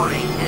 Hurry,